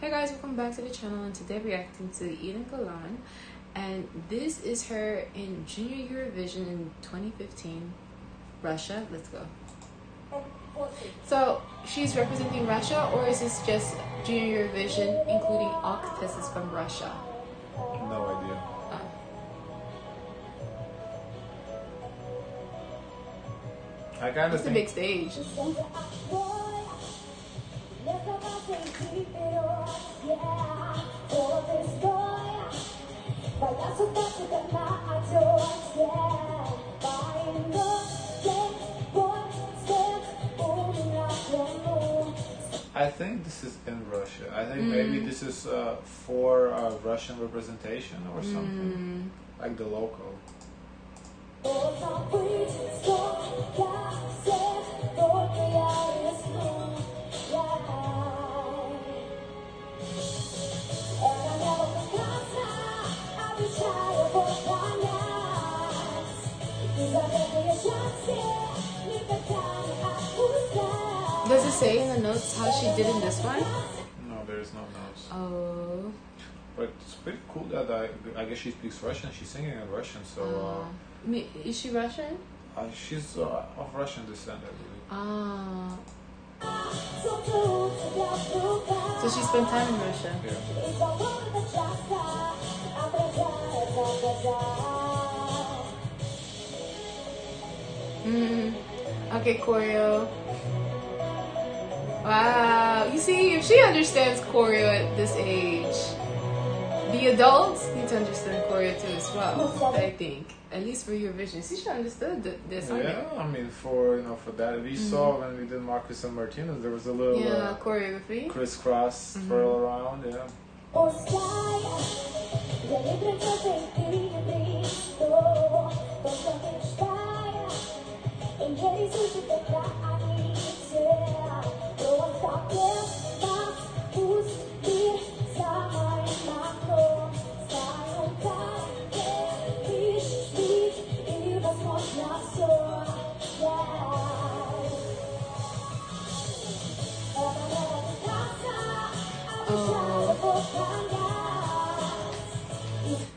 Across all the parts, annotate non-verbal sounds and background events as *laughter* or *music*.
Hey guys, welcome back to the channel and today we're reacting to Eden Golan and this is her in Junior Eurovision in 2015 Russia. Let's go. So she's representing Russia or is this just Junior Eurovision including all contestants from Russia? No idea. Oh. I kind of It's a big stage. I think this is in Russia. I think maybe this is uh, for uh, Russian representation or something like the local. Does it say in the notes how she did in this one? No, there is no notes. Oh. But it's pretty cool that I, I guess she speaks Russian. She's singing in Russian, so Uh, me- is she Russian? uh, uh, she's uh, of Russian descent, I believe. Ah. So she spent time in Russia. Yeah. Mm. Okay, choreo. Wow. You see, if she understands choreo at this age, the adults need to understand choreo too as well. *laughs* I think, at least for Eurovision. See, she understood th- this. Yeah, I mean, for you know, for that we saw when we did Marcus and Martinus, there was a little Yeah, uh, choreography. crisscross twirl around. Yeah.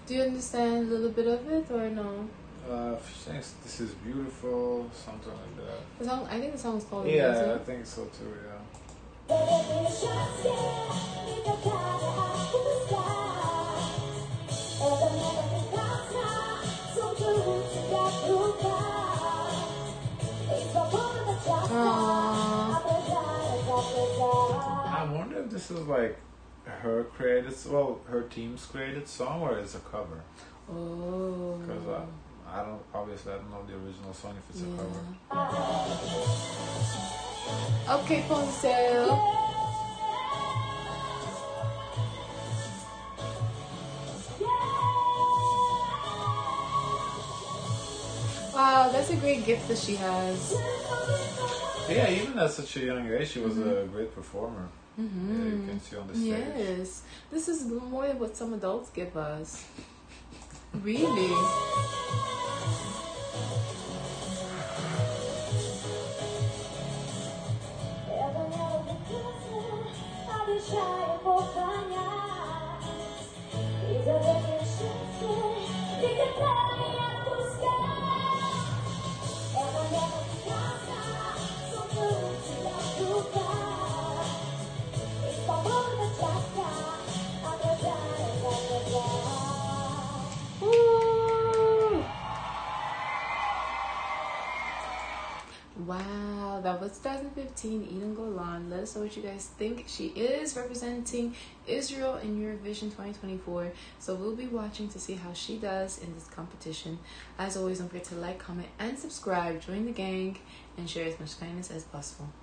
Do you understand a little bit of it or no? Uh, she thinks this is beautiful, something like that. The song, I think the song's called Yeah, I think so too. Yeah. I wonder if this is like her created, well, her team's created song, or it's a cover. Oh. Because uh, I don't, obviously, I don't know the original song if it's a cover. Yeah. Okay, ponytail. Wow, that's a great gift that she has. Yeah, even at such a young age, she was a mm-hmm. great performer. Mm-hmm. Yeah, you can see on the stage. Yes, this is more than what some adults give us. *laughs* Really? Ooh. Wow, that was 2015 Eden Golan. Let us know what you guys think. She is representing Israel in Eurovision 2024. So we'll be watching to see how she does in this competition. As always, don't forget to like, comment, and subscribe. Join the gang and share as much kindness as possible.